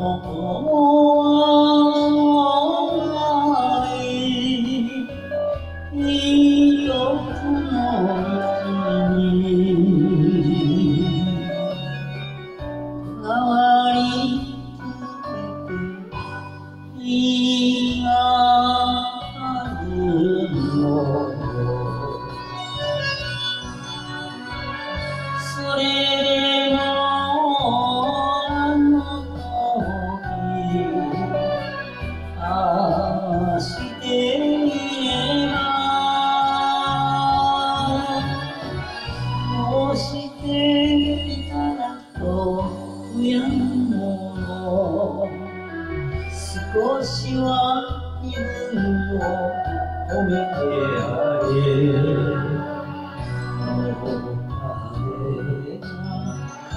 Oh,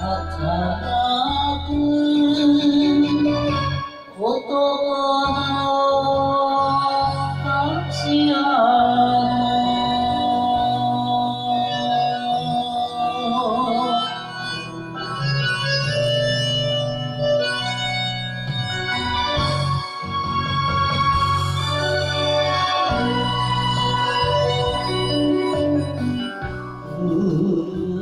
나타나고.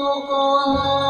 ここの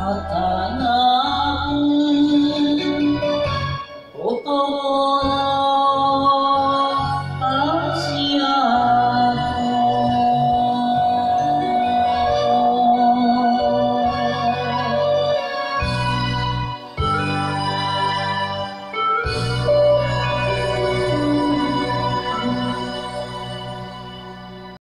I'll Hatana